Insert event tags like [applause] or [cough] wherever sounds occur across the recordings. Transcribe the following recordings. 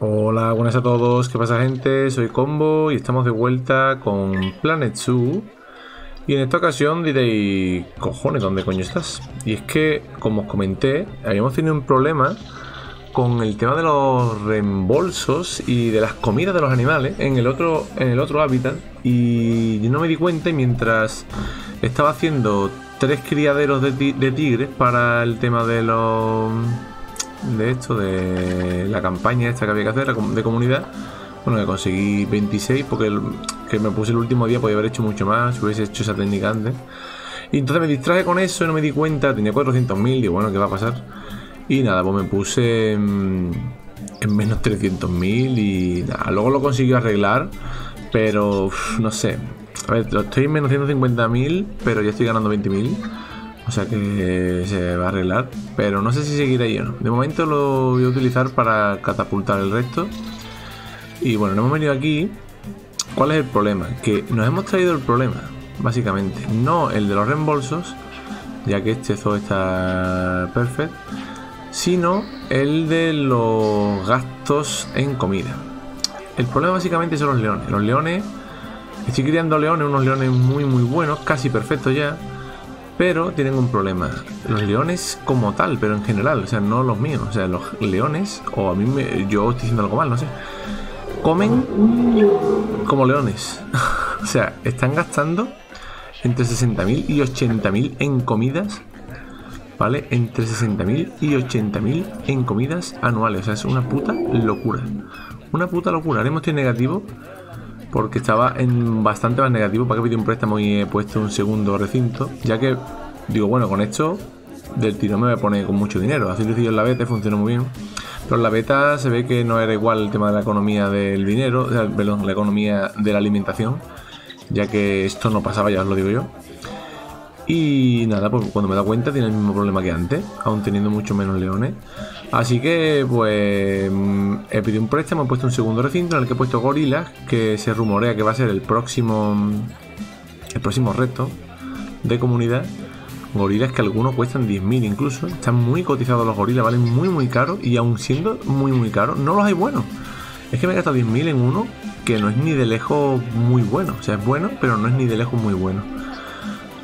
Hola, buenas a todos, ¿qué pasa gente? Soy Combo y estamos de vuelta con Planet Zoo Y en esta ocasión diréis, cojones, ¿dónde coño estás? Y es que, como os comenté, habíamos tenido un problema con el tema de los reembolsos y de las comidas de los animales en el otro, en el otro hábitat Y yo no me di cuenta y mientras estaba haciendo tres criaderos de, de tigres para el tema de los de esto, de la campaña esta que había que hacer de comunidad. Bueno, que conseguí 26 porque el, que me puse el último día podía haber hecho mucho más si hubiese hecho esa técnica antes. Y entonces me distraje con eso, no me di cuenta, tenía 400.000 y bueno, ¿qué va a pasar? Y nada, pues me puse en, menos 300.000 y nada, luego lo consiguió arreglar, pero no sé. A ver, estoy en menos 150.000, pero ya estoy ganando 20.000. O sea que se va a arreglar. Pero no sé si seguirá ahí o no. De momento lo voy a utilizar para catapultar el resto. Y bueno, no hemos venido aquí. ¿Cuál es el problema? Que nos hemos traído el problema, básicamente. No el de los reembolsos, ya que este zoo está perfecto. Sino el de los gastos en comida. El problema básicamente son los leones. Los leones... Estoy criando leones, unos leones muy muy buenos, casi perfectos ya pero tienen un problema. Los leones como tal, pero en general, o sea, no los míos. O sea, los leones, o a mí me, yo estoy diciendo algo mal, no sé. Comen como leones. [laughs] o sea, están gastando entre 60.000 y 80.000 en comidas. ¿Vale? Entre 60.000 y 80.000 en comidas anuales. O sea, es una puta locura. Una puta locura. Ahora estoy negativo porque estaba en bastante más negativo para que pedí un préstamo y he puesto un segundo recinto, ya que digo, bueno, con esto del tiro me poner con mucho dinero. Así lo en la beta, funcionó muy bien. Pero en la beta se ve que no era igual el tema de la economía del dinero, perdón, la economía de la alimentación, ya que esto no pasaba, ya os lo digo yo. Y nada, pues cuando me da cuenta tiene el mismo problema que antes, aún teniendo mucho menos leones. Así que, pues, mm, he pedido un préstamo, he puesto un segundo recinto en el que he puesto gorilas, que se rumorea que va a ser el próximo, mm, el próximo reto de comunidad. Gorilas que algunos cuestan 10.000 incluso. Están muy cotizados los gorilas, valen muy muy caros y aún siendo muy muy caros, no los hay buenos. Es que me he gastado 10.000 en uno que no es ni de lejos muy bueno. O sea, es bueno, pero no es ni de lejos muy bueno.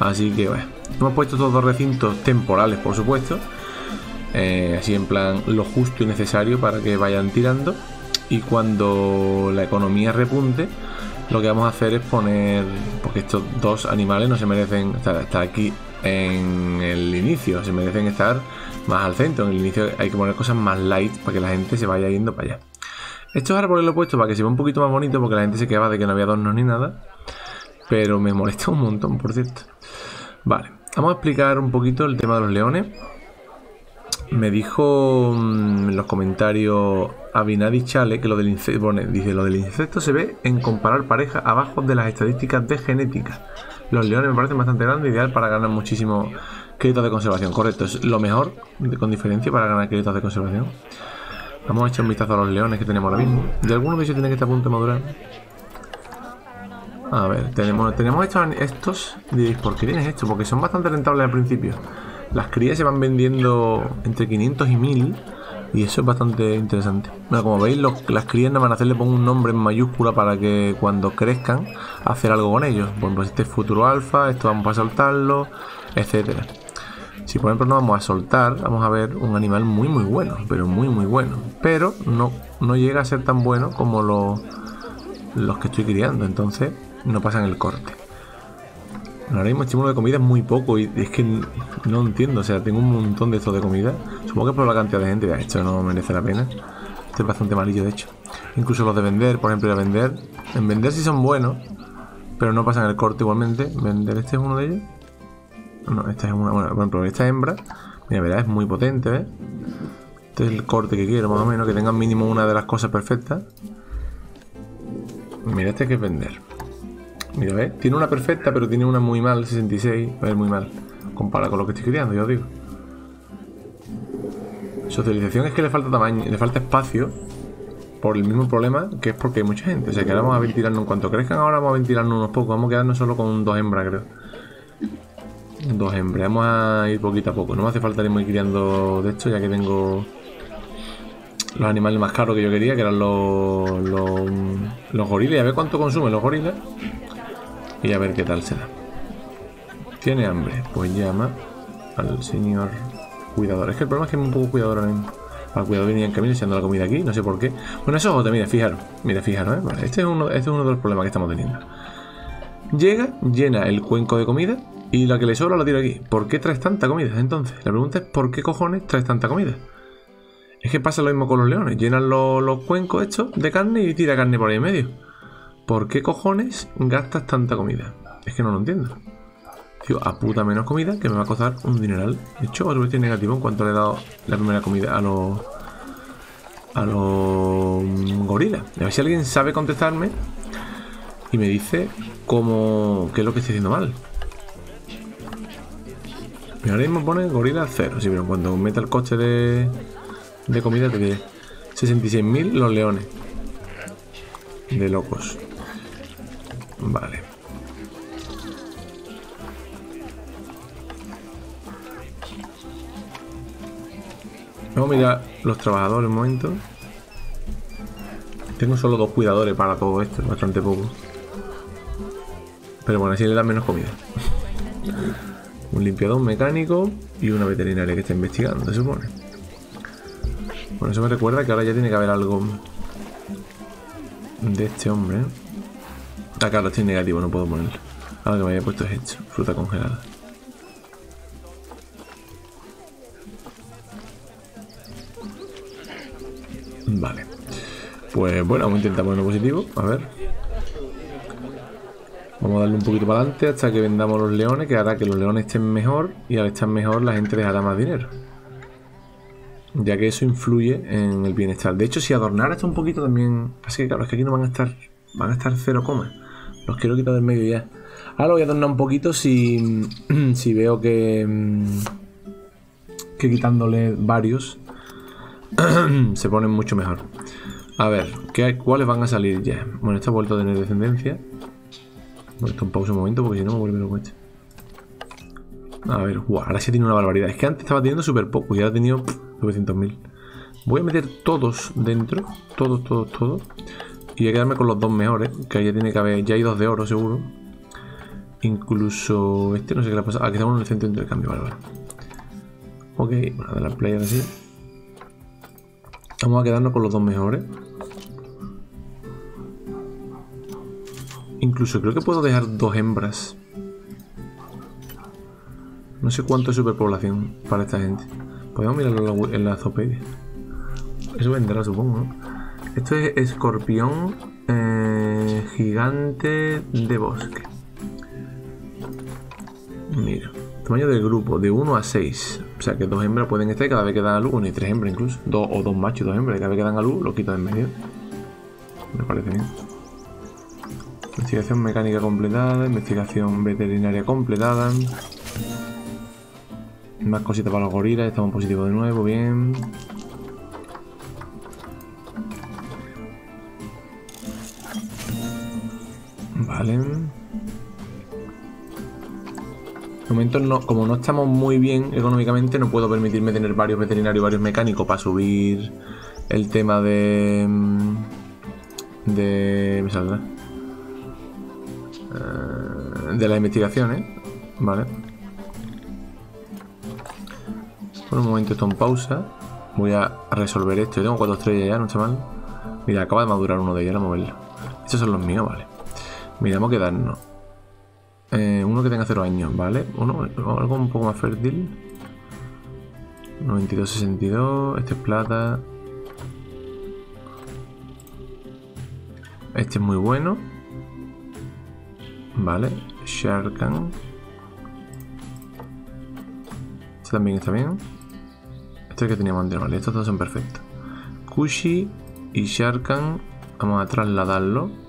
Así que, bueno, hemos puesto estos dos recintos temporales, por supuesto eh, así en plan lo justo y necesario para que vayan tirando. Y cuando la economía repunte, lo que vamos a hacer es poner, porque estos dos animales no se merecen estar, aquí en el inicio, se merecen estar más al centro. En el inicio hay que poner cosas más light para que la gente se vaya yendo para allá. Esto es árboles lo he puesto para que se vea un poquito más bonito, porque la gente se quedaba de que no había adornos ni nada. Pero me molesta un montón, por cierto. Vale, vamos a explicar un poquito el tema de los leones. Me dijo mm, en los comentarios Abinadi Chale que lo del insecto, dice, lo del insecto se ve en comparar pareja abajo de las estadísticas de genética. Los leones me parecen bastante grandes, ideal para ganar muchísimo créditos de conservación. Correcto, es lo mejor con diferencia para ganar créditos de conservación. Vamos a echar un vistazo a los leones que tenemos ahora mismo. De algunos de ellos tienen que estar a punto de madurar. A ver, tenemos, tenemos estos, estos. Diréis, ¿por qué tienes esto? Porque son bastante rentables al principio. Las crías se van vendiendo entre 500 y 1000 y eso es bastante interesante. Bueno, como veis, las crías no van a hacerle pongo un nombre en mayúscula para que cuando crezcan hacer algo con ellos. Bueno, pues este es futuro alfa, esto vamos a soltarlo, etcétera. Si por ejemplo no vamos a soltar, vamos a ver un animal muy muy bueno, pero muy muy bueno. Pero no, no llega a ser tan bueno como los que estoy criando, entonces no pasan el corte. Ahora mismo estímulo de comida es muy poco y es que no entiendo. O sea, tengo un montón de estos de comida. Supongo que por la cantidad de gente. Esto no merece la pena. Este es bastante malillo, de hecho. Incluso los de vender, por ejemplo, a vender. En vender sí son buenos, pero no pasan el corte igualmente. Vender, este es uno de ellos. No, esta es una. Bueno, por ejemplo, esta hembra. Mira, verdad, es muy potente, ¿ves? Este es el corte que quiero, más o menos, que tengan mínimo una de las cosas perfectas. Mira, este que es vender. Mira, ¿ves? Tiene una perfecta, pero tiene una muy mal, 66. A ver, muy mal. Compara con lo que estoy criando, ya os digo. Socialización es que le falta tamaño, le falta espacio. Por el mismo problema que es porque hay mucha gente. O sea que ahora vamos a ventilarnos. En cuanto crezcan, ahora vamos a ventilarnos unos pocos. Vamos a quedarnos solo con dos hembras, creo. Dos hembras. Vamos a ir poquito a poco. No me hace falta ir muy criando de esto, ya que tengo los animales más caros que yo quería, que eran los, los, los gorilas. A ver cuánto consumen los gorilas. Y a ver qué tal se da. Tiene hambre, pues llama al señor cuidador. Es que el problema es que es un poco cuidador ahora. Al cuidador venía en camino echando la comida aquí, no sé por qué. Bueno, eso es otra, mira, fijaros. Mira, fijaros, ¿eh? Vale, este, es uno, este es uno de los problemas que estamos teniendo. Llega, llena el cuenco de comida y la que le sobra lo tira aquí. ¿Por qué traes tanta comida? Entonces, la pregunta es: ¿por qué cojones traes tanta comida? Es que pasa lo mismo con los leones. Llenan los, los cuencos estos de carne y tira carne por ahí en medio. ¿Por qué cojones gastas tanta comida? Es que no lo entiendo. Tío, a puta menos comida que me va a costar un dineral. De hecho, otro vez negativo en cuanto le he dado la primera comida a los. a los. gorilas. A ver si alguien sabe contestarme y me dice cómo. qué es lo que estoy haciendo mal. Ahora mismo pone gorila cero. Sí, pero cuando meta el coche de. de comida te diré. 66.000 los leones. De locos. Vale. Vamos a mirar los trabajadores un momento. Tengo solo dos cuidadores para todo esto, bastante poco. Pero bueno, así le dan menos comida. un limpiador mecánico y una veterinaria que está investigando, se supone. Bueno, eso me recuerda que ahora ya tiene que haber algo de este hombre. Ah, claro, estoy negativo, no puedo ponerlo. Ahora que me había puesto es hecho, fruta congelada. Vale. Pues bueno, vamos a intentar ponerlo positivo. A ver. Vamos a darle un poquito para adelante hasta que vendamos los leones, que hará que los leones estén mejor y al estar mejor la gente dejará más dinero. Ya que eso influye en el bienestar. De hecho, si adornara esto un poquito también... Así que claro, es que aquí no van a estar... Van a estar cero coma. Los quiero quitar del medio ya. Ahora lo voy a adornar un poquito si, [clears throat] si veo que... Que quitándole varios [clears throat] se ponen mucho mejor. A ver, ¿qué ¿cuáles van a salir ya? Bueno, esta ha vuelto a tener descendencia. Bueno, esto un pausa un momento porque si no me vuelve loco este. A ver, ahora sí tiene una barbaridad. Es que antes estaba teniendo súper poco y ahora ha tenido 900.000. Voy a meter todos dentro. Todos, todos, todos. Y voy a quedarme con los dos mejores. Que ya tiene que haber. Ya hay dos de oro, seguro. Incluso este, no sé qué le ha pasado. Aquí estamos en el centro de intercambio, vale, vale. Ok, bueno, de la playa así. Vamos a quedarnos con los dos mejores. Incluso creo que puedo dejar dos hembras. No sé cuánto es superpoblación para esta gente. Podemos mirarlo en la, Zopedia. Eso vendrá, supongo, ¿no? Esto es escorpión eh, gigante de bosque. Mira. Tamaño del grupo, de 1 a 6. O sea que dos hembras pueden estar cada vez que dan a luz, bueno, y tres hembras incluso. Dos, o dos machos y dos hembras, y cada vez que dan a luz lo quito de en medio. Me parece bien. Investigación mecánica completada, investigación veterinaria completada. Más cositas para los gorilas, estamos positivos de nuevo, bien. Vale. De momento, no, como no estamos muy bien económicamente, no puedo permitirme tener varios veterinarios y varios mecánicos para subir el tema de. Mm, de. me saldrá. Eh, de las investigaciones. Vale. Por un momento esto en pausa. Voy a resolver esto. Yo tengo cuatro estrellas ya, no está mal. Mira, acaba de madurar uno de ellos, vamos a moverlo. Estos son los míos, vale. Mira, vamos a quedarnos. Eh, uno que tenga 0 años, ¿vale? Uno, algo un poco más fértil. 92-62. Este es plata. Este es muy bueno. Vale. Sharkan. Este también está bien. Este es el que teníamos antes, vale. Estos dos son perfectos. Kushi y Sharkan. Vamos a trasladarlo.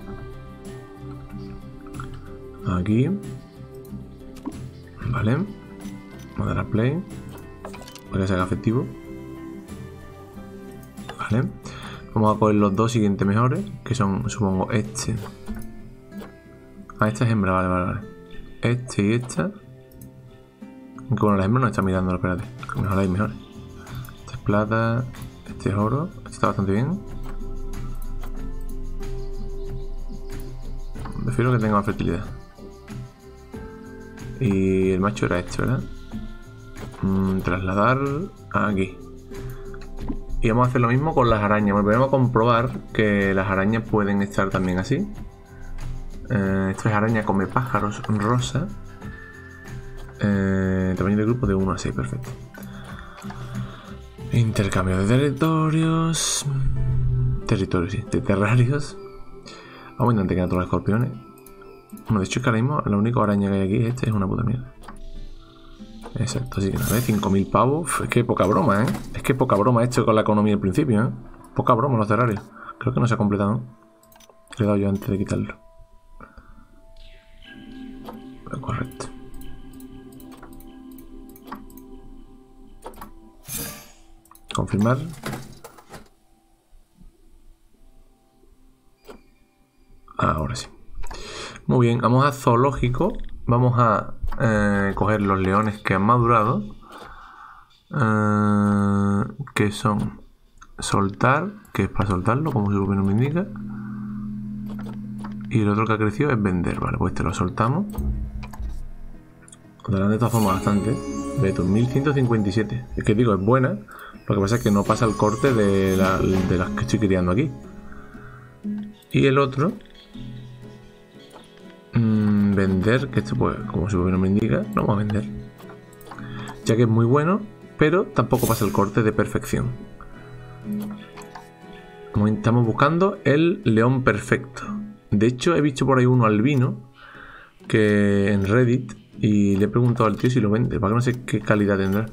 Aquí. Vale. Vamos a dar a play. Para que se haga efectivo. Vale. Vamos a coger los dos siguientes mejores. Que son, supongo, este. Ah, esta es hembra, vale, vale, vale. Este y esta. Aunque bueno, la hembra no está mirando, espérate. Mejor hay mejores. Este es plata. Este es oro. Este está bastante bien. Prefiero que tenga más fertilidad. Y el macho era este, ¿verdad? Mm, trasladar aquí. Y vamos a hacer lo mismo con las arañas. Volvemos a comprobar que las arañas pueden estar también así. Eh, esto es araña come pájaros rosa. Eh, tamaño de grupo de 1 a 6, perfecto. Intercambio de territorios. Territorios, sí. De terrarios. Abundante que los escorpiones. Bueno, de hecho es que ahora mismo la única araña que hay aquí este es una puta mierda. Exacto, así que nada, 5.000 pavos. Es que poca broma, ¿eh? Es que poca broma esto con la economía al principio, ¿eh? Poca broma los terrarios. Creo que no se ha completado. Le he dado yo antes de quitarlo. correcto. Confirmar. Ahora sí. Muy bien, vamos a zoológico. Vamos a eh, coger los leones que han madurado. Eh, que son soltar, que es para soltarlo, como su nombre me indica. Y el otro que ha crecido es vender, vale, pues este lo soltamos. Darán de todas formas bastante. Beto, 1157. Es que digo, es buena. Lo que pasa es que no pasa el corte de, las que estoy criando aquí. Y el otro vender, que esto pues como su no me indica, lo vamos a vender. Ya que es muy bueno, pero tampoco pasa el corte de perfección. Estamos buscando el león perfecto. De hecho, he visto por ahí uno albino que en Reddit y le he preguntado al tío si lo vende, para que no sé qué calidad tendrá.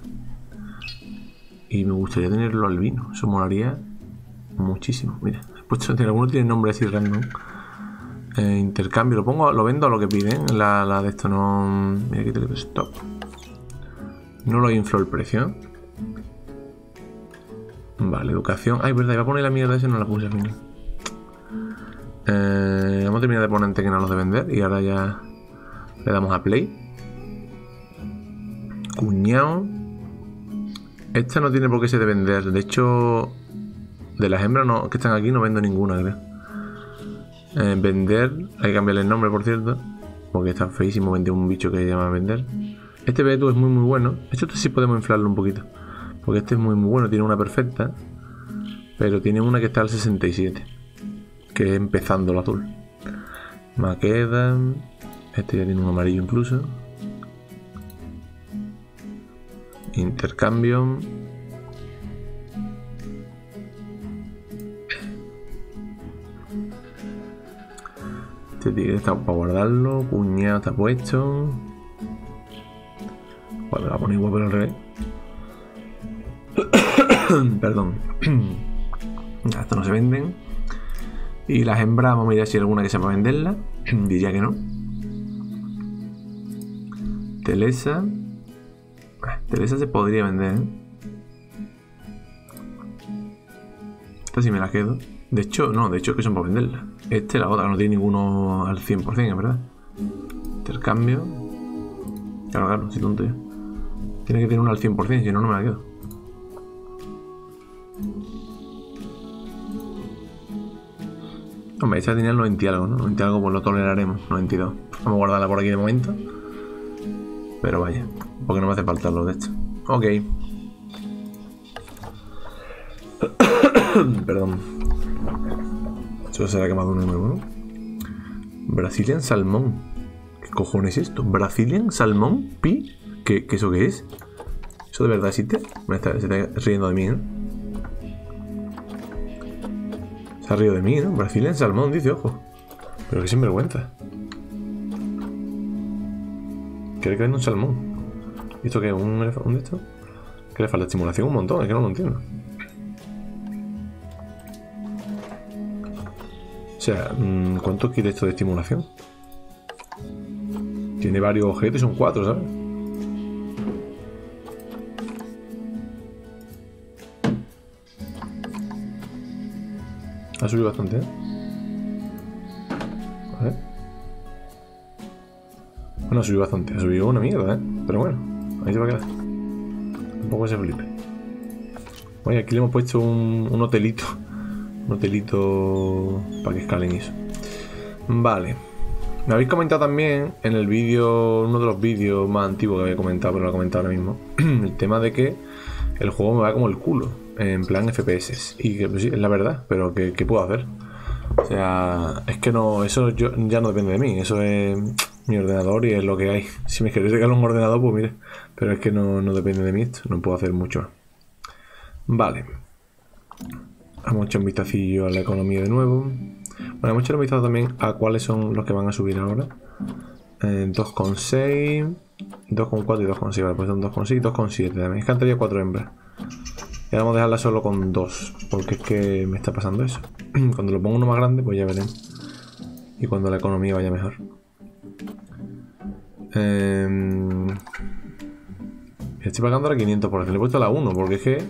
Y me gustaría tenerlo albino, eso molaría muchísimo. Mira, puesto, alguno tiene nombre así random. Eh, intercambio, lo pongo, lo vendo a lo que piden. La, la de esto no. Mira, quítale stop. No lo inflo el precio. Vale, educación. Ay, verdad, iba a poner la mierda esa no la puse al final. Eh, hemos terminado de poner que no los de vender y ahora ya le damos a play. Cuñado. Esta no tiene por qué ser de vender. De hecho, de las hembras que están aquí no vendo ninguna, creo. Eh, vender, hay que cambiarle el nombre por cierto, porque está feísimo vender un bicho que se llama vender. Este Betu es muy muy bueno, este sí podemos inflarlo un poquito, porque este es muy muy bueno, tiene una perfecta, pero tiene una que está al 67, que es empezando el azul. Maqueda, este ya tiene un amarillo incluso. Intercambio. Este tigre está para guardarlo. Cuñado está puesto. Bueno, la poner igual por al revés. [coughs] Perdón. [coughs] Estos no se venden. Y las hembras, vamos a mirar si hay alguna que se pueda venderla. [coughs] Diría que no. Telesa. Ah, Telesa se podría vender. ¿eh? Esta sí me la quedo. De hecho, no, de hecho que son para venderla. Este, la otra, no tiene ninguno al 100%, es verdad. Intercambio. Claro, claro, si tonto yo. Tiene que tener uno al 100%, si no, no me la quedo. Hombre, esta tenía el 90 y algo, ¿no? 90 y algo pues lo toleraremos, 92. Vamos a guardarla por aquí de momento. Pero vaya, porque no me hace falta lo de esto. Ok. [coughs] Perdón. Eso será que más de uno nuevo, ¿no? Brazilian Salmón. ¿Qué cojones es esto? ¿Brazilian Salmón? ¿Pi? ¿Qué, ¿Qué eso qué es? ¿Eso de verdad existe? Me está, se está riendo de mí, ¿no? Se ha rido de mí, ¿no? Brazilian Salmón, dice, ojo. Pero que sinvergüenza. Quiere que venda un salmón. ¿Y esto qué es? ¿Un, un esto? ¿Qué le falta estimulación? Un montón, es que no lo entiendo. O sea, mm, ¿cuánto quiere esto de estimulación? Tiene varios objetos, son cuatro, ¿sabes? Ha subido bastante, ¿eh? Ver. Bueno, ha subido bastante. Ha subido una mierda, ¿eh? Pero bueno, ahí se va a quedar. Un poco ese flipe. Oye, aquí le hemos puesto un, un hotelito. Un hotelito para que escalen eso. Vale. Me habéis comentado también en el vídeo, uno de los vídeos más antiguos que había comentado, pero lo he comentado ahora mismo, [clears throat] el tema de que el juego me va como el culo, en plan FPS. Y que pues sí, es la verdad, pero ¿qué, puedo hacer? O sea, es que no, eso yo, ya no depende de mí, eso es mi ordenador y es lo que hay. Si me queréis regalar un ordenador, pues mire, pero es que no, no depende de mí esto, no puedo hacer mucho. Vale. Hemos hecho un vistacillo a la economía de nuevo. Bueno, hemos hecho un vistazo también a cuáles son los que van a subir ahora. 2,6, 2,4 y 2,6. Vale, pues son 2,6 y 2,7 también. Es que antes 4 hembras. Y ahora vamos a dejarla solo con 2. Porque es que me está pasando eso. [clears throat] Cuando lo pongo uno más grande, pues ya veremos. Y cuando la economía vaya mejor. Eh, estoy pagando ahora 500 por Le he puesto la 1 porque es que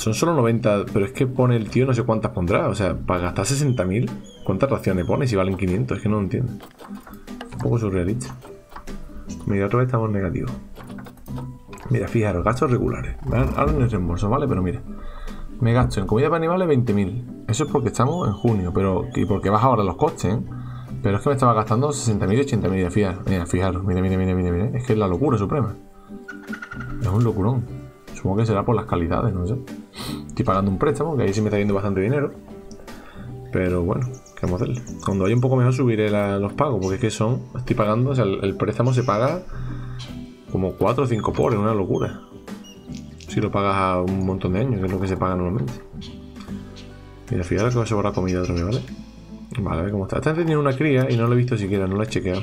son solo 90, pero es que pone el tío no sé cuántas pondrá. O sea, para gastar 60.000, ¿cuántas raciones pone si valen 500? Es que no lo entiendo. Un poco surrealista. Mira, otra vez estamos negativos. Mira, fijaros, gastos regulares. Ahora no es reembolso, ¿vale? Pero mira. Me gasto en comida para animales 20.000. Eso es porque estamos en junio, pero y porque baja ahora los costes, ¿eh? Pero es que me estaba gastando 60.000 y 80.000. Mira, fijaros, mira, mira, mira, mira, mira. Es que es la locura suprema. Es un locurón. Supongo que será por las calidades, no sé. Estoy pagando un préstamo, que ahí sí me está yendo bastante dinero. Pero bueno, ¿qué vamos a hacerle? Cuando vaya un poco mejor subiré los pagos, porque es que son, estoy pagando, o sea, el, préstamo se paga como 4 o 5 por, es una locura. Si lo pagas a un montón de años, que es lo que se paga normalmente. Mira, fíjate que va a sobrar comida otra vez, ¿vale? Vale, a ver cómo está. Esta tiene una cría y no lo he visto siquiera, no la he chequeado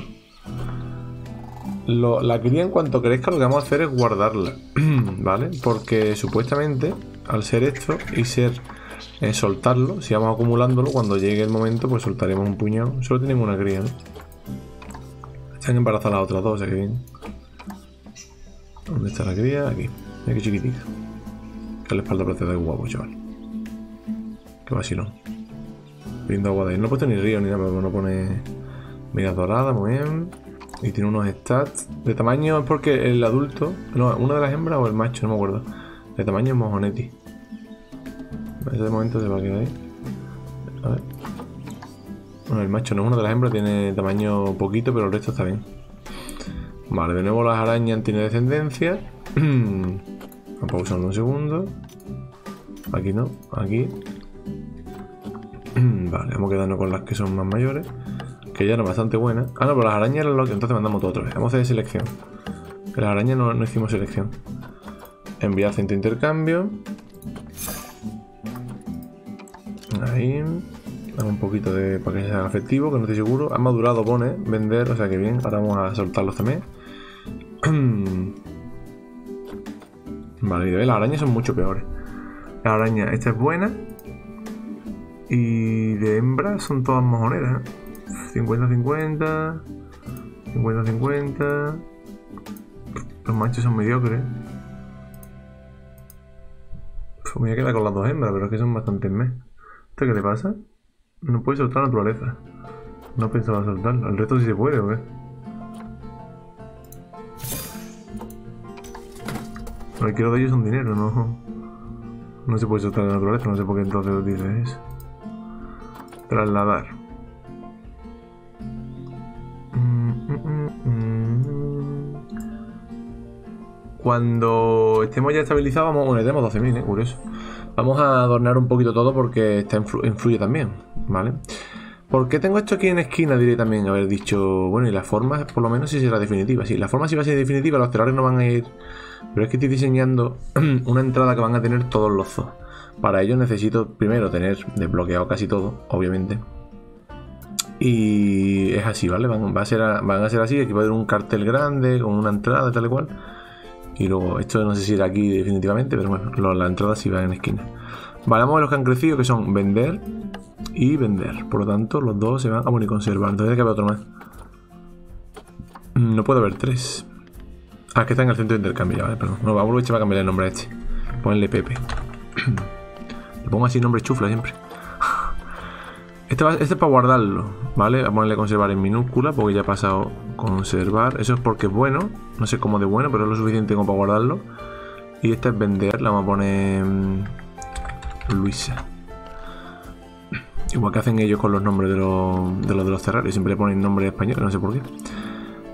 la cría en cuanto crezca lo que vamos a hacer es guardarla, [clears throat] ¿vale? Porque supuestamente al ser esto y ser eh, soltarlo, si vamos acumulándolo, cuando llegue el momento pues soltaremos un puñado. Solo tenemos una cría, ¿no? Están embarazadas las otras dos, o sea que bien. ¿Dónde está la cría? Aquí. Mira qué chiquitita. Que la espalda parece de guapo, chaval. Qué vacilón. Viendo agua de ahí. No he puesto ni río ni nada, pero no pone... Mira dorada, muy bien. Y tiene unos stats de tamaño, es porque el adulto, no, una de las hembras o el macho, no me acuerdo. De tamaño es mojonetti. Ese momento se va a quedar ahí. A ver. Bueno, el macho no, una de las hembras tiene tamaño poquito, pero el resto está bien. Vale, de nuevo las arañas tienen descendencia. [clears throat] Vamos a pausar un segundo. Aquí no, aquí. [clears throat] vale, vamos a quedarnos con las que son más mayores que ya era bastante buena. Ah, no, pero las arañas eran lo que entonces mandamos todo otra vez. Vamos a hacer selección. Que las arañas no, hicimos selección. Enviar centro de intercambio. Ahí. Dame un poquito de para que sea efectivo, que no estoy seguro. Ha madurado, pone. Vender, o sea que bien. Ahora vamos a soltarlos también. [clears throat] vale, las arañas son mucho peores. La araña, esta es buena. Y de hembra son todas mojoneras. ¿eh? 50-50. 50-50. Los machos son mediocres. Pues me voy a quedar con las dos hembras, pero es que son bastante mes. ¿Esto qué le pasa? No puede soltar la naturaleza. No pensaba soltarlo. El resto sí se puede, ¿o qué? Que quiero de ellos son dinero, no. No se puede soltar la naturaleza, no sé por qué entonces dice eso. Trasladar. Cuando estemos ya estabilizados, vamos, bueno, tenemos 12.000, ¿eh? curioso. Vamos a adornar un poquito todo porque está influye también, ¿vale? ¿Por qué tengo esto aquí en esquina? Diré también haber dicho, bueno, y la forma por lo menos sí será definitiva. Sí, la forma sí va a ser definitiva, los terrores no van a ir. Pero es que estoy diseñando [clears throat] una entrada que van a tener todos los zoos. Para ello necesito primero tener desbloqueado casi todo, obviamente. Y es así, ¿vale? Van, a ser, van a ser así, aquí va a haber un cartel grande con una entrada tal y cual. Y luego, esto no sé si era aquí definitivamente, pero bueno, la entrada sí va en esquina. A ver los que han crecido, que son vender y vender. Por lo tanto, los dos se van a conservar. Entonces hay que haber otro más. Mm, no puedo ver tres. Ah, que está en el centro de intercambio, vale, perdón. No, vamos a cambiar el nombre a este. Ponle Pepe. [clears throat] Le pongo así nombre chufla siempre. Este, este, es para guardarlo, ¿vale? A ponerle conservar en minúscula porque ya ha pasado conservar. Eso es porque es bueno. No sé cómo de bueno, pero es lo suficiente como para guardarlo. Y esta es vender, la vamos a poner mm, Luisa. Igual que hacen ellos con los nombres de los de los, de. Siempre le ponen nombre español, no sé por qué.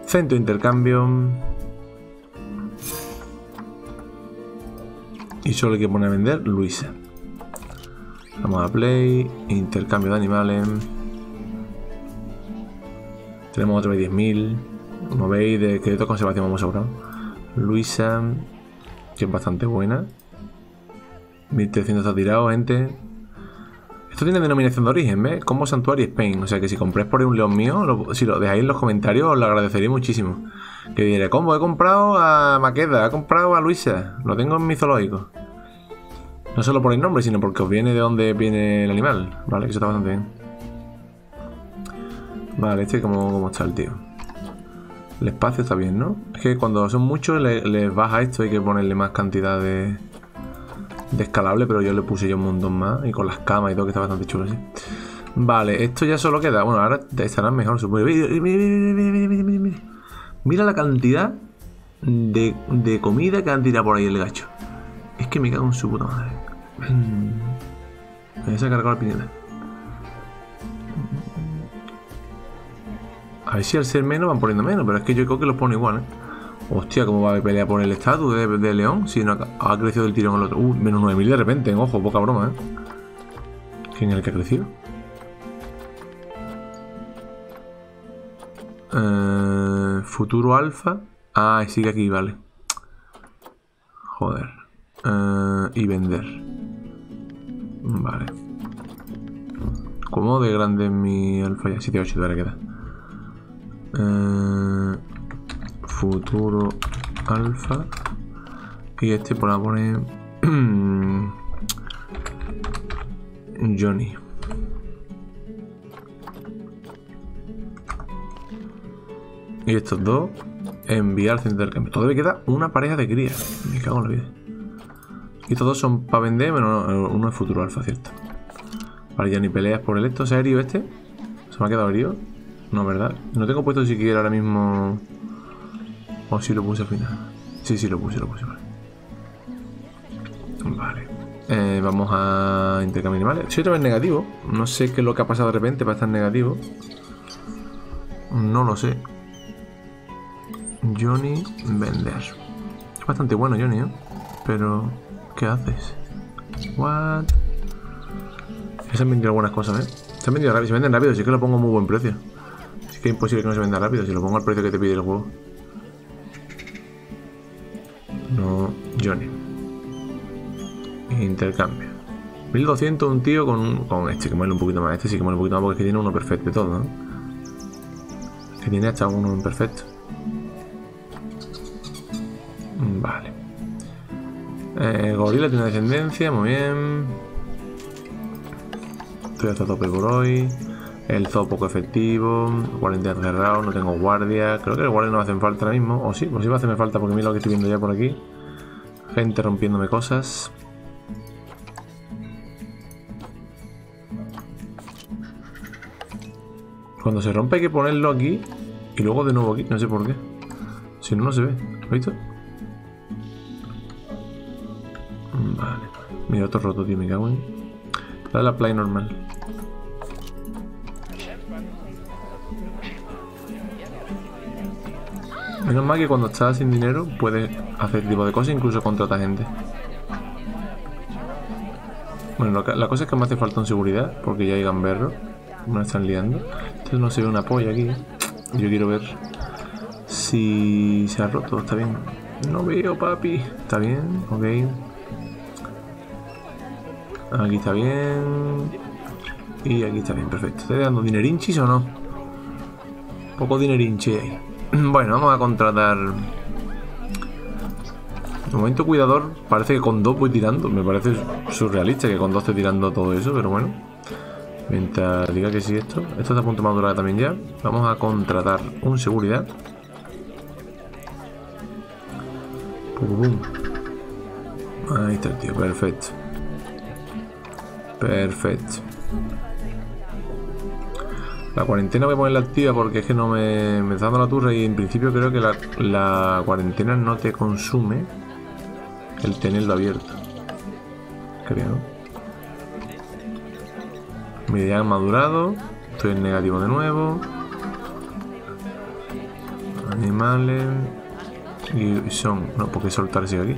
Centro de intercambio. Y solo hay que poner vender Luisa. Vamos a play. Intercambio de animales. Tenemos otro de 10.000. Como veis, de crédito conservación vamos sobrado. Luisa, que es bastante buena. 1300 está tirado, gente. Esto tiene denominación de origen, ¿ves? Como Santuario Spain. O sea que si compréis por un león mío, si lo dejáis en los comentarios, os lo agradecería muchísimo. Que diré, ¿cómo? He comprado a Maqueda, he comprado a Luisa. Lo tengo en mi zoológico. No solo por el nombre, sino porque os viene de dónde viene el animal. Vale, que eso está bastante bien. Vale, este como, como está el tío. El espacio está bien, ¿no? Es que cuando son muchos les baja esto, hay que ponerle más cantidad de, escalable, pero yo le puse yo un montón más. Y con las camas y todo, que está bastante chulo, sí. Vale, esto ya solo queda. Bueno, ahora estará mejor, supongo. Mira la cantidad de, de, comida que han tirado por ahí el gacho. Es que me cago en su puta madre. Me voy a cargar la piñeta. A ver si al ser menos van poniendo menos, pero es que yo creo que los pone igual, ¿eh? Hostia, ¿cómo va a pelear por el estatus de, León? Si no ha, crecido el tirón el otro. Uh, menos 9000 de repente, en ojo, poca broma, ¿eh? ¿Quién es el que ha crecido? Eh, futuro alfa. Ah, sigue aquí, vale. Joder. Eh, y vender. Vale. ¿Cómo de grande mi alfa ya? 7-8 de queda. Eh, futuro alfa. Y este por la pone [clears throat] Johnny. Y estos dos, enviar centro intercambio. Todavía queda una pareja de crías. Me cago en la vida. Estos dos son para vender, pero uno es futuro alfa, ¿cierto? Vale, ya ni peleas por el esto. ¿Se ha herido este? ¿Se me ha quedado herido? No, ¿verdad? No tengo puesto siquiera ahora mismo... O si lo puse al final. Sí, sí, lo puse, lo puse. Vale. Eh, vamos a intercambio animales. Si otra vez negativo. No sé qué es lo que ha pasado de repente para estar negativo. No lo sé. Johnny Vender. Es bastante bueno Johnny, ¿eh? Pero... ¿Qué haces? What? Se han vendido algunas cosas, ¿eh? Se han vendido rápido. Se venden rápido, sí que lo pongo a muy buen precio. Es que es imposible que no se venda rápido si lo pongo al precio que te pide el juego. No, Johnny. Intercambio. 1200 un tío con, con este que muele un poquito más. Este sí que muele un poquito más porque es que tiene uno perfecto de todo, ¿no? Que tiene hasta uno perfecto. Vale. Eh, gorila tiene descendencia, muy bien. Estoy hasta tope por hoy. El zoo poco efectivo. Guardia cerrado, no tengo guardia. Creo que el guardia no me hacen falta ahora mismo. O sí, pues sí me hace falta porque mira lo que estoy viendo ya por aquí. Gente rompiéndome cosas. Cuando se rompe hay que ponerlo aquí y luego de nuevo aquí, no sé por qué. Si no, no se ve. ¿Lo visto? Mira, otro roto, tío, me cago en... Dale la play normal. Menos mal que cuando estás sin dinero puedes hacer este tipo de cosas, incluso contratar gente. Bueno, la cosa es que me hace falta en seguridad, porque ya hay gamberro. Me están liando. Entonces no se ve una polla aquí. Yo quiero ver si se ha roto. Está bien. No veo, papi. Está bien, ok. Aquí está bien. Y aquí está bien, perfecto. ¿Estoy dando dinerinchis o no? Poco dinerinchi ahí. [clears throat] Bueno, vamos a contratar... De momento cuidador, parece que con dos voy tirando. Me parece surrealista que con dos esté tirando todo eso, pero bueno. Mientras diga que sí esto. Esto está a punto de madurar también ya. Vamos a contratar un seguridad. Ahí está el tío, perfecto. Perfecto. La cuarentena voy a ponerla activa porque es que no me, me dando la turra y en principio creo que la, cuarentena no te consume el tenerlo abierto. Creo. Mi ha madurado. Estoy en negativo de nuevo. Animales. Y son. No, porque soltar sigue aquí.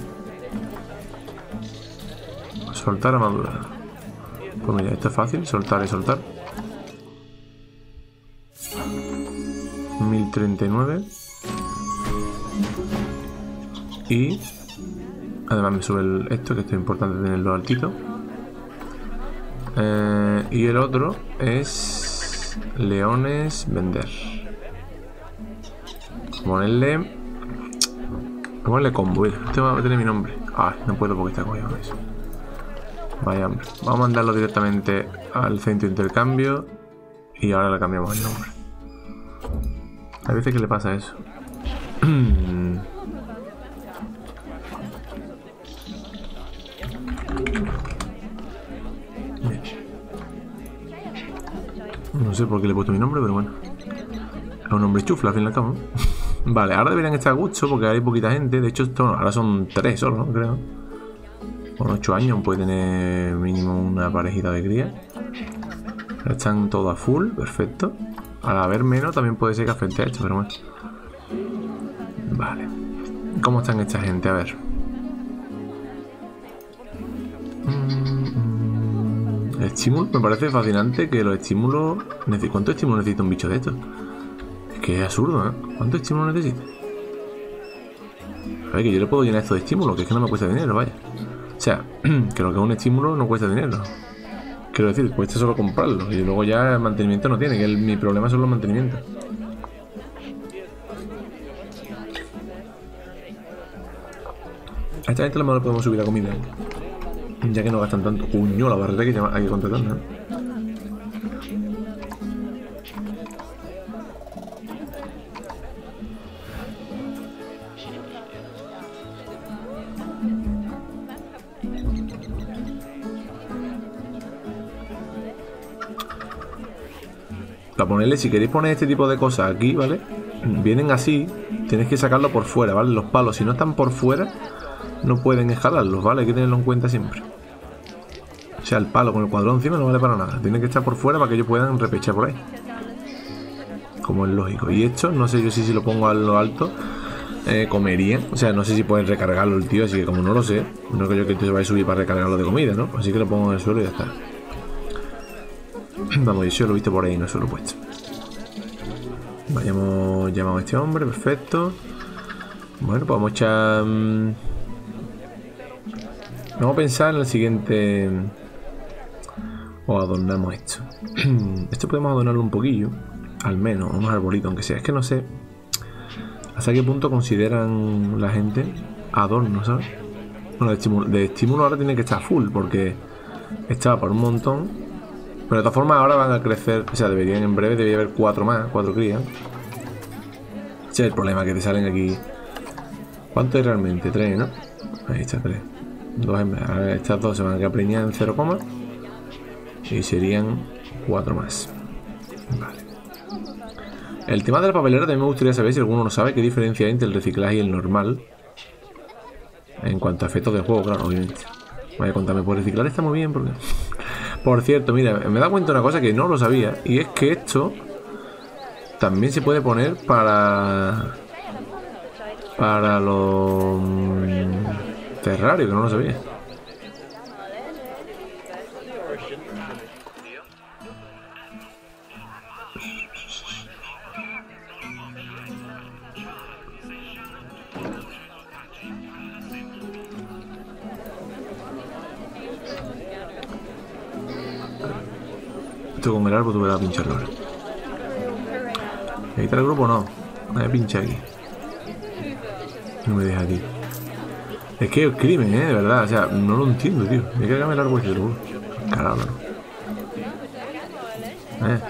Soltar a madurar. Pues mira, esto es fácil. Soltar y soltar. 1039. Y además me sube el, esto, que esto es importante tenerlo altito. Eh, y el otro es leones vender. Ponerle. Ponerle combo. Este va a tener mi nombre. Ah, no puedo porque está cogido eso. Vaya, vamos a mandarlo directamente al centro de intercambio y ahora le cambiamos el nombre. A veces que le pasa eso. [clears throat] No sé por qué le he puesto mi nombre, pero bueno. Es un nombre chufla, al fin y al cabo. [laughs] vale, ahora deberían estar a gusto porque hay poquita gente. De hecho, ahora son tres solo, ¿no? creo. Con ocho años puede tener mínimo una parejita de cría. Están todos a full, perfecto. Al haber menos también puede ser que afecte a esto, pero bueno. Vale. ¿Cómo están esta gente? A ver. estímulo, me parece fascinante que los estímulos... ¿Cuánto estímulo necesita un bicho de estos? Es que es absurdo, ¿eh? ¿Cuánto estímulo necesita? A ver, que yo le puedo llenar esto de estímulo, que es que no me cuesta dinero, vaya. O sea, [clears throat] que lo que es un estímulo no cuesta dinero. Quiero decir, cuesta solo comprarlo. Y luego ya el mantenimiento no tiene, que mi problema son los mantenimientos. A esta gente lo mejor podemos subir la comida. Ya que no gastan tanto. Cuño, la barrera que hay que contratar, ¿no? Ponerle, si queréis poner este tipo de cosas aquí, ¿vale? Vienen así, tenéis que sacarlo por fuera, ¿vale? Los palos, si no están por fuera, no pueden escalarlos, ¿vale? Hay que tenerlo en cuenta siempre. O sea, el palo con el cuadrón encima no vale para nada. Tiene que estar por fuera para que ellos puedan repechar por ahí. Como es lógico. Y esto, no sé yo si, si lo pongo a lo alto, eh, comería. O sea, no sé si pueden recargarlo el tío, así que como no lo sé, no creo que el se vaya a subir para recargarlo de comida, ¿no? Así que lo pongo en el suelo y ya está. [clears throat] Vamos, yo lo he visto por ahí, no se lo he puesto. Vayamos, llamamos a este hombre, perfecto. Bueno, pues vamos a echar... Mm, vamos a pensar en el siguiente... O adornamos esto. [clears throat] esto podemos adornarlo un poquillo. Al menos, unos arbolitos, aunque sea. Es que no sé hasta qué punto consideran la gente adorno, ¿sabes? Bueno, de estímulo, de estímulo ahora tiene que estar full porque estaba por un montón. Pero de todas formas ahora van a crecer, o sea, deberían en breve, debería haber cuatro más, cuatro crías. Ese es el problema, que te salen aquí. ¿Cuánto es realmente? Tres, ¿no? Ahí está, tres. Dos hembras. estas dos se van a quedar preñadas en 0, y serían cuatro más. Vale. El tema de la papelera también me gustaría saber si alguno no sabe qué diferencia hay entre el reciclaje y el normal. En cuanto a efectos de juego, claro, obviamente. Vaya, contame, por reciclar está muy bien porque... Por cierto, mira, me da cuenta una cosa que no lo sabía. Y es que esto también se puede poner para... Para los... Mm, terrarios, que no lo sabía. Con el árbol, tuve que pincharlo ahora. está el grupo? No. Voy a pinchar aquí. No me deja, aquí Es que es crimen, ¿eh? De verdad. O sea, no lo entiendo, tío. Me caga el árbol lo Carajo. ¿Eh?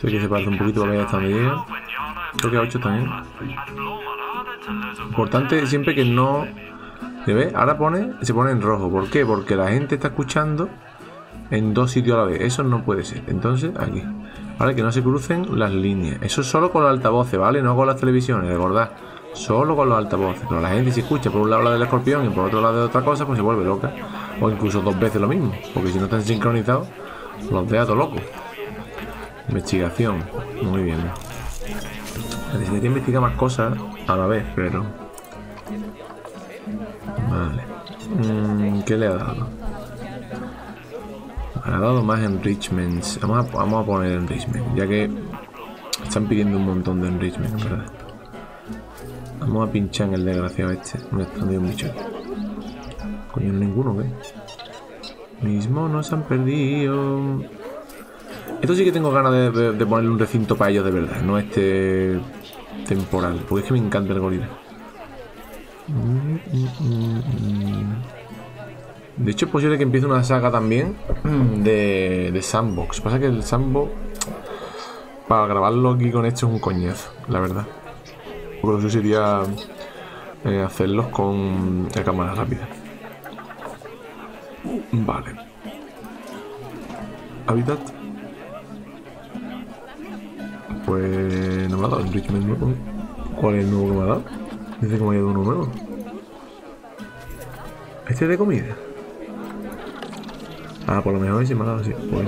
Sé que se parte un poquito para que hasta donde llega. Creo que a 8 también. Importante siempre que no... ¿Se ve? Ahora pone, se pone en rojo. ¿Por qué? Porque la gente está escuchando en dos sitios a la vez. Eso no puede ser. Entonces, aquí. ¿Vale? Que no se crucen las líneas. Eso es solo con los altavoces, ¿vale? No con las televisiones, recordad. Solo con los altavoces. Pero la gente si escucha por un lado la del escorpión y por otro lado de otra cosa, pues se vuelve loca. O incluso dos veces lo mismo. Porque si no están sincronizados, los deja todo loco. Investigación. Muy bien. Necesitaría investigar más cosas a la vez, pero... Vale. Mm, ¿Qué le ha dado? Ha dado más enrichments. Vamos a, vamos a poner enrichment, ya que están pidiendo un montón de enrichment, ¿verdad? Vamos a pinchar en el desgraciado este. Me ha un bicho. Coño, ninguno, ¿qué? Mis monos han perdido. Esto sí que tengo ganas de, ponerle un recinto para ellos de verdad, no este temporal, porque es que me encanta el gorila. De hecho, es posible que empiece una saga también de, de Sandbox. Pasa que el Sandbox, para grabarlo aquí con esto es un coñazo, la verdad. Porque eso sería eh, hacerlos con la cámara rápida. Vale. Habitat. Pues no me ha dado enrichment nuevo. ¿Cuál es el nuevo que me ha dado? Dice que me ha dado uno nuevo. ¿Este es de comida? Ah, por lo mejor sí me ha dado así. Pues,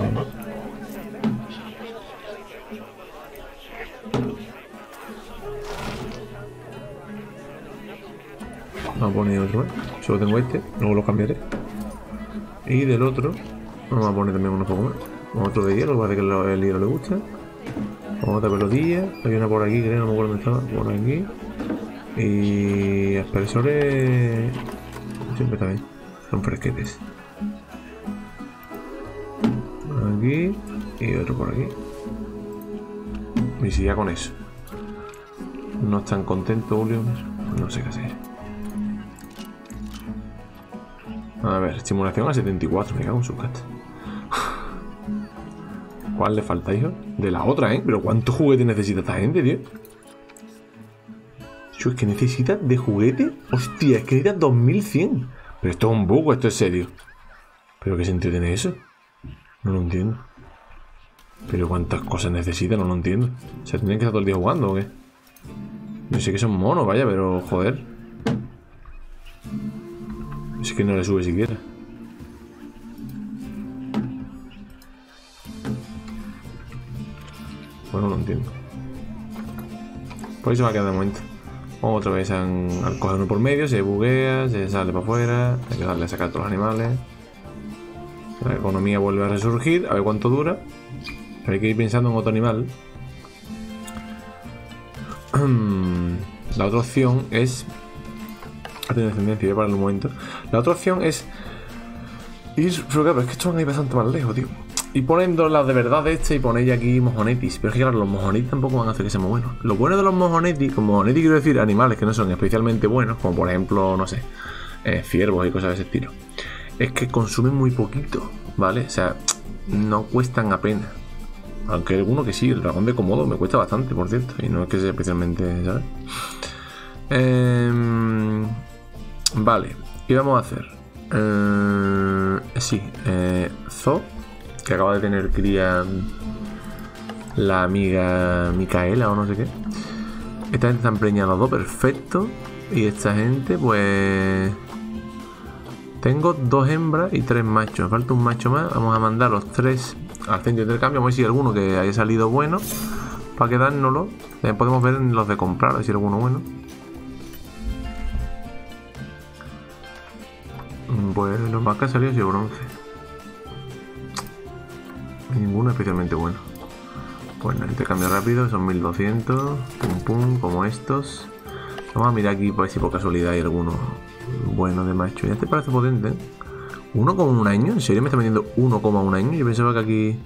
Vamos a poner otro más. Solo tengo este, luego lo cambiaré. Y del otro, vamos a poner también unos poco más. Otro de hielo, parece que el hielo le gusta. Otra pelotilla. Hay una por aquí, creo, no me acuerdo. Por aquí. Y aspersores. Siempre bien. Son fresquetes. Aquí. Y otro por aquí. Y sigue con eso. No están contentos, Julio. No sé qué hacer. A ver, estimulación a 74. Me cago en su cat. ¿Cuál le falta, hijo? De la otra, ¿eh? Pero ¿cuántos juguetes necesita esta gente, tío? Es que necesita de juguete. Hostia, es que necesita 2100. Pero esto es un bug, esto es serio. ¿Pero qué sentido tiene eso? No lo entiendo. ¿Pero cuántas cosas necesita? No lo entiendo. O sea, ¿tienen que estar todo el día jugando o qué? Yo sé que son monos, vaya, pero joder. Es que no le sube siquiera. Bueno, no entiendo. Por eso me ha quedado de momento. Otra vez al coger uno por medio, se buguea, se sale para afuera, hay que darle a sacar todos los animales. La economía vuelve a resurgir, a ver cuánto dura. Hay que ir pensando en otro animal. [clears throat] La otra opción es. Ha tenido descendencia para el momento. La otra opción es. Ir. Pero es que esto van a ir bastante más lejos, tío. Y poniendo las de verdad de este y ponéis aquí mojonetis. Pero es que claro, los mojonetis tampoco van a hacer que sean buenos. Lo bueno de los mojonetis, con mojonetis quiero decir animales que no son especialmente buenos, como por ejemplo, no sé, eh, ciervos y cosas de ese estilo, es que consumen muy poquito, ¿vale? O sea, no cuestan apenas. Aunque alguno que sí, el dragón de Komodo me cuesta bastante, por cierto. Y no es que sea especialmente, ¿sabes? Em, vale, ¿qué vamos a hacer? Eh, sí, eh, Zo que acaba de tener cría la amiga Micaela o no sé qué. Esta gente está empreñada dos, perfecto. Y esta gente, pues. Tengo dos hembras y tres machos. Falta un macho más. Vamos a mandar los tres al centro de intercambio. Vamos a ver si hay alguno que haya salido bueno. Para quedárnoslo. También podemos ver en los de comprar, a ver si hay alguno bueno. Pues los más que han salido es bronce ninguno especialmente bueno. Bueno, el intercambio rápido son 1200, pum pum, como estos. Vamos a mirar aquí para ver si por casualidad hay alguno bueno de macho. Ya te parece potente. ¿1,1 un año? ¿En serio me está vendiendo 1,1 año? Yo pensaba que aquí...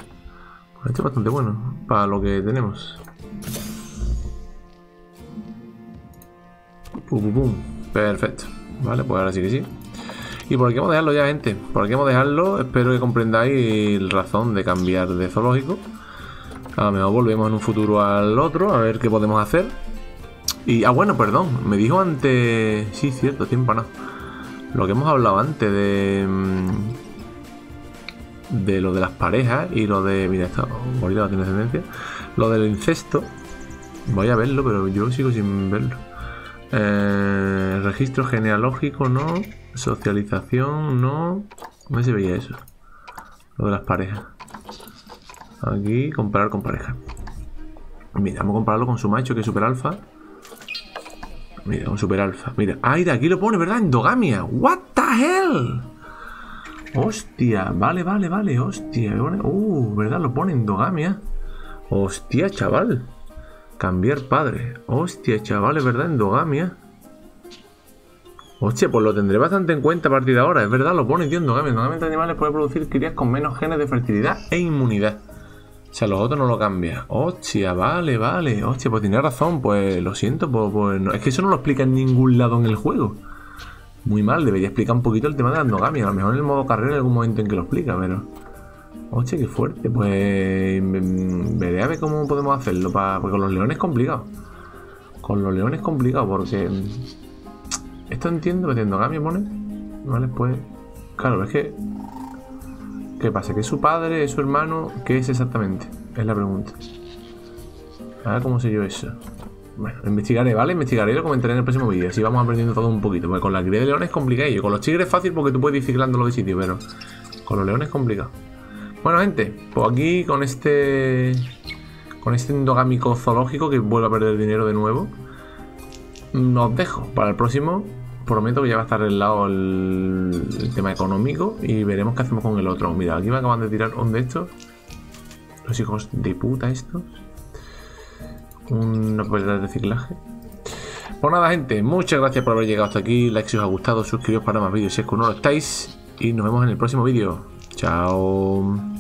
Este es bastante bueno para lo que tenemos. Pum, pum, pum. Perfecto. Vale, pues ahora sí que sí. Y por aquí vamos a dejarlo ya, gente. Por aquí vamos a dejarlo. Espero que comprendáis razón de cambiar de zoológico. A lo mejor volvemos en un futuro al otro, a ver qué podemos hacer. Y, ah, bueno, perdón. Me dijo antes... Sí, cierto, tiempo no. Lo que hemos hablado antes de... Mm, de lo de las parejas y lo de. Mira, esta gorila tiene ascendencia. Lo del incesto. Voy a verlo, pero yo sigo sin verlo. Eh, registro genealógico, no. Socialización, no. ¿Dónde se veía eso? Lo de las parejas. Aquí, comparar con pareja. Mira, vamos a compararlo con su macho, que es super alfa. Mira, un super alfa. Mira, ah, mira, aquí lo pone, ¿verdad? Endogamia. What the hell? Hostia, vale, vale, vale, hostia. Uh, ¿verdad? Lo pone endogamia. Hostia, chaval. Cambiar padre. Hostia, chaval, es verdad, endogamia. Hostia, pues lo tendré bastante en cuenta a partir de ahora. Es verdad, lo pone, endogamia. Endogamia entre animales puede producir crías con menos genes de fertilidad e inmunidad. O sea, los otros no lo cambia. Hostia, vale, vale. Hostia, pues tiene razón. Pues lo siento, pues, pues no. Es que eso no lo explica en ningún lado en el juego. Muy mal, debería explicar un poquito el tema de la endogamia. A lo mejor en el modo carrera en algún momento en que lo explica, pero... Hostia, qué fuerte. Pues mm, veré a ver cómo podemos hacerlo. Porque con los leones es complicado. Con los leones es complicado porque... Esto entiendo que de endogamia pone... Vale, pues... Claro, es que ¿Qué pasa? ¿Que es su padre? ¿Es su hermano? ¿Qué es exactamente? Es la pregunta. A ver cómo sé yo eso. Bueno, investigaré, ¿vale? Investigaré y lo comentaré en el próximo vídeo. Así vamos aprendiendo todo un poquito. Porque con la cría de leones es complicado. Con los tigres es fácil porque tú puedes ir ciclándolo de sitio, pero con los leones es complicado. Bueno, gente, pues aquí con este. Con este endogámico zoológico que vuelve a perder dinero de nuevo. Nos dejo para el próximo prometo que ya va a estar lado el, el tema económico y veremos qué hacemos con el otro. Mira, aquí me acaban de tirar un de estos. Los hijos de puta estos. Una papelera de reciclaje. Pues nada, gente, muchas gracias por haber llegado hasta aquí. Like si os ha gustado, suscribiros para más vídeos si es que no lo estáis. Y nos vemos en el próximo vídeo. Chao.